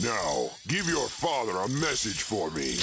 Now, give your father a message for me.